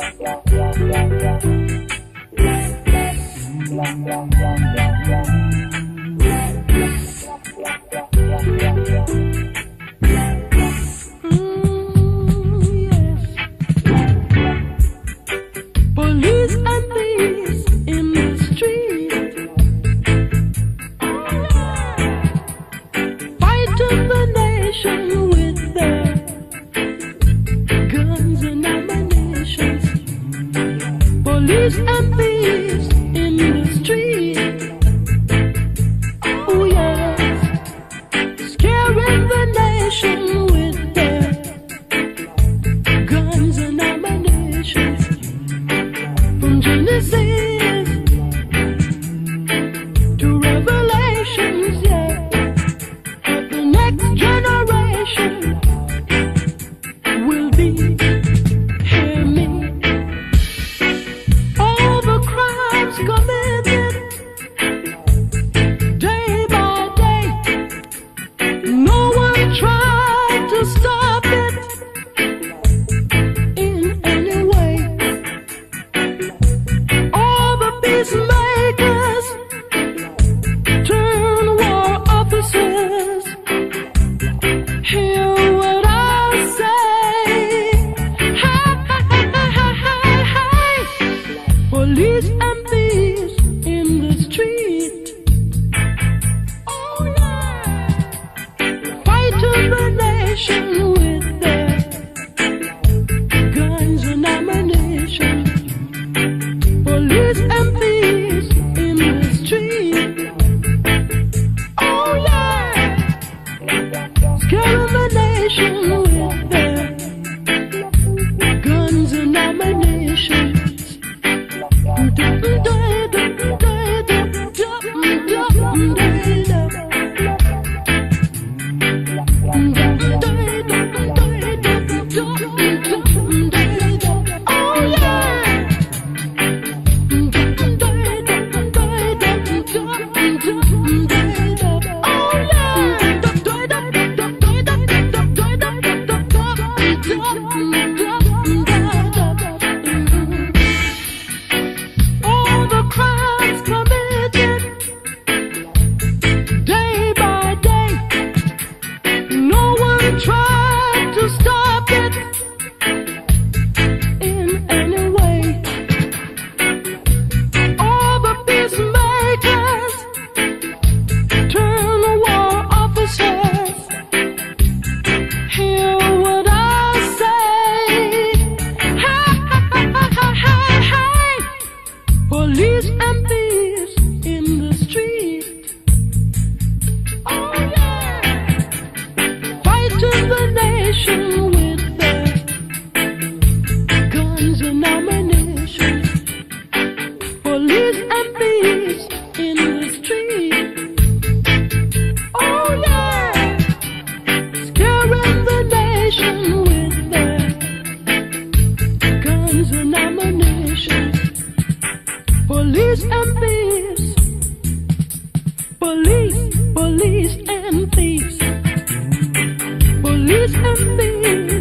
Thank you. He's a police and thieves in the street. Oh yeah! Fighting the nation with their guns and ammunition. Police and thieves in the street. Oh yeah! Scaring the nation. do do police, police and thieves, police and thieves.